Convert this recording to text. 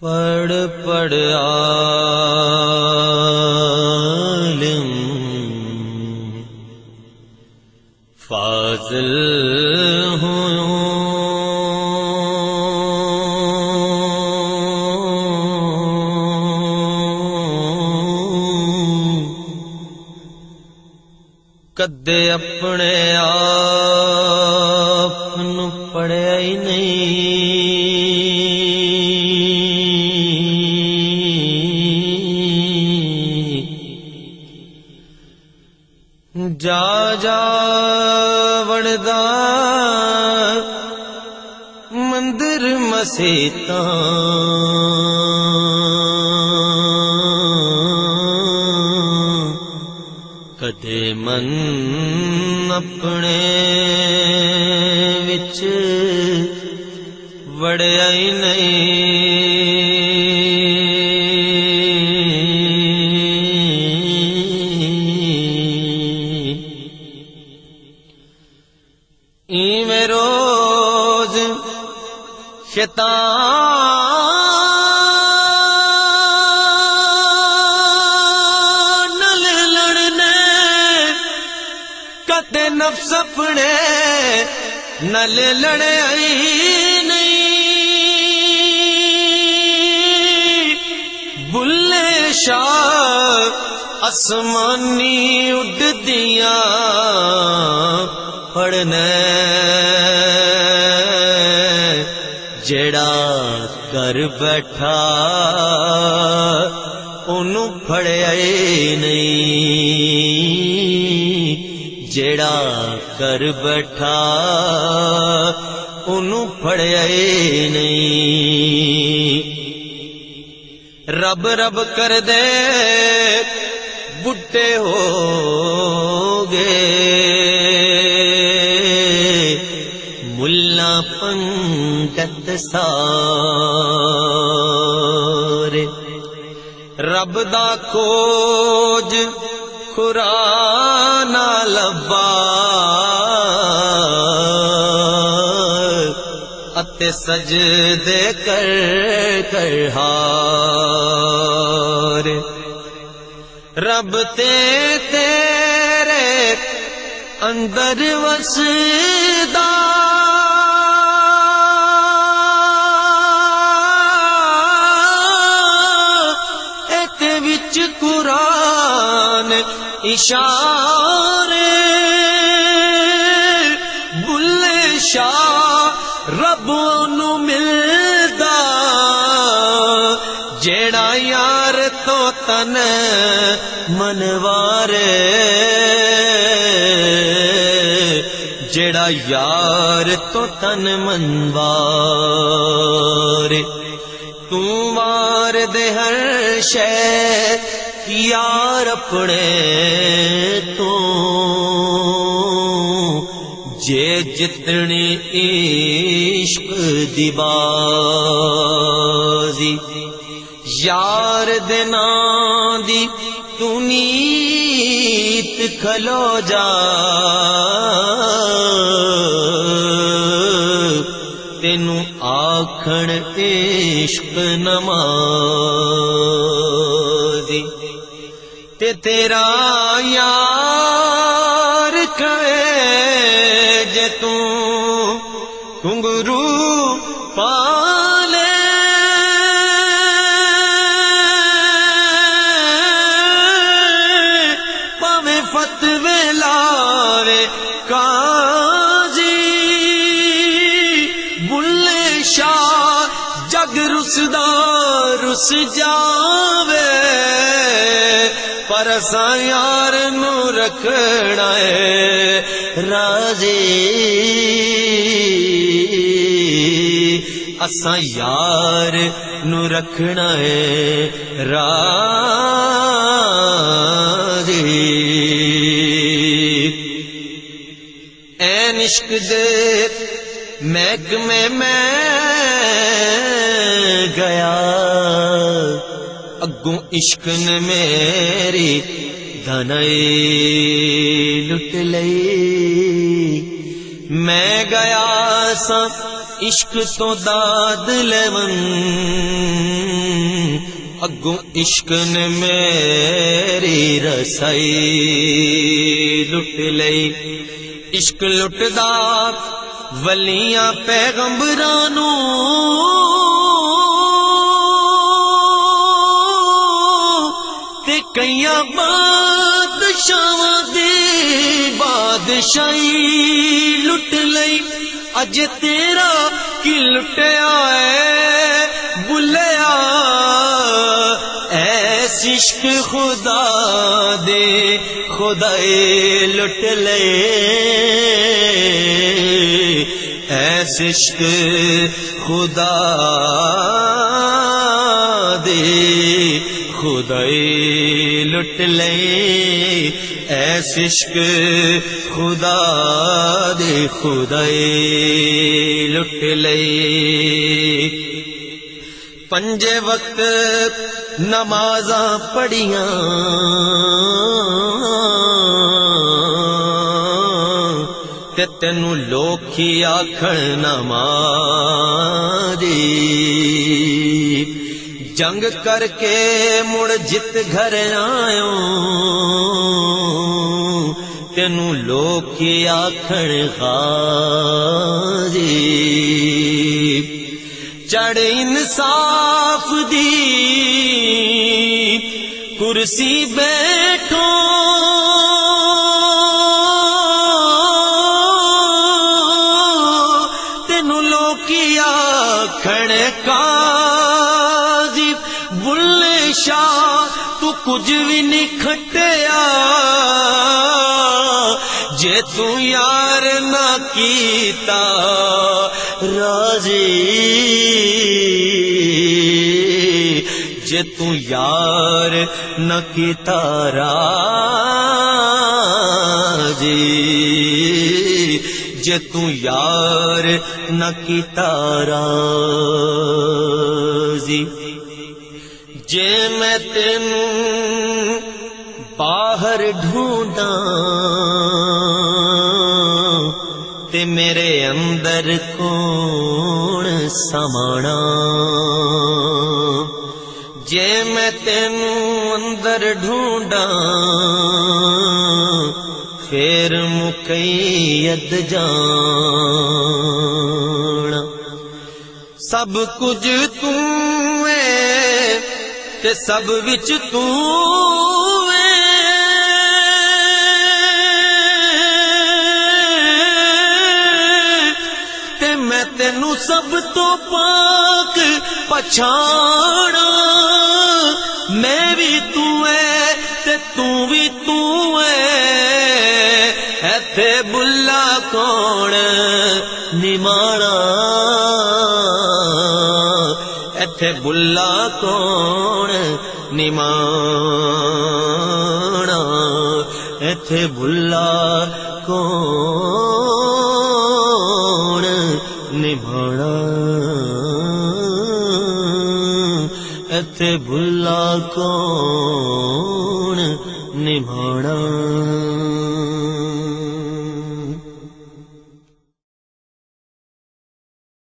پڑھ پڑھ عالم۔ فاضل ہوں۔ کدے اپنے آپ جا جا وڑدا مندر مسیتاں کدے من اپنے وچ وڑیا ہی نل لڑنے کتے نفس اپنے۔ نل لڑے نہیں۔ بلے شاہ آسمانی اڈ دیا پڑھنے۔ کر بیٹھا انہوں پھڑیا ہی نہیں جڑا کر بیٹھا انہوں پھڑیا ہی نہیں رب رب کر دے بڈے ہو گے ملا پنگت سارے رب دا کھوج خورا لبا اتے سجدے کر کر ہار۔ رب تے تیرے اندر وسدا وچ قرآن، اشارے۔ بلے شاہ، رب نو ملدا۔ جیڑا یار تو تن منوارے۔ جیڑا یار تو تن منوارے تمار دے ہر شے یار اپنے تو جے جتنی عشق دی بازی یار دنا دی تو نیت کھلو جا تینو آکھن عشق نمازی تے تیرا یار کہے جے توں رس جاوے پر اساں یار نو رکھنا ہے، راضی۔ اساں یار نو رکھنا ہے، راضی۔ این عشق دے محکمے میں گیا۔ اگوں عشق نے میری دھنئی لٹ لئی۔ میں گیا سا عشق تو داد لون اگوں عشق نے میری رسائی لٹ لئی۔ عشق لٹدا ولیاں پیغمبرانوں تے کئی بادشاہ دی بادشاہی لٹ لئی۔ اج تیرا کی لٹیا ہے، بلیا ایس عشق خدا دے، خدائے لٹ لے۔ ایس عشق خدا دے، خدائے لٹ لے۔ ایس عشق خدا دے، خدائے لٹ لے۔ پنجے وقت نماز پڑھیاں۔ تے تینو لوکھی آکھن نمازی۔ جنگ کر کے مڑ جت گھر آیوں تینو لوکی آکھن غازی۔ چڑھ انصاف دی، کرسی بیٹھو۔ تینو لوکی آکھن قاضی بلے شاہ، تو کچھ بھی نہیں کھٹیا۔ جے تو یار نہ کیتا راضی۔ جے تو یار نہ کیتا راضی۔ جے تو یار نہ کیتا راضی۔ جے میں تینوں باہر ڈھونڈاں۔ میرے اندر کون سمانا جے میں تینوں اندر ڈھونڈاں پھر مقید جان سب کچھ توں ہے تے سب وچ تے تینو سب تو پاک پچھاڑا۔ میں بھی تو ہے تے تو بھی تو ہے۔ ایتھے بلا کون نمانا۔ ایتھے بلا کون نمانا۔ ایتھے بلا کون نمانا ایتھے بلا کون نمانا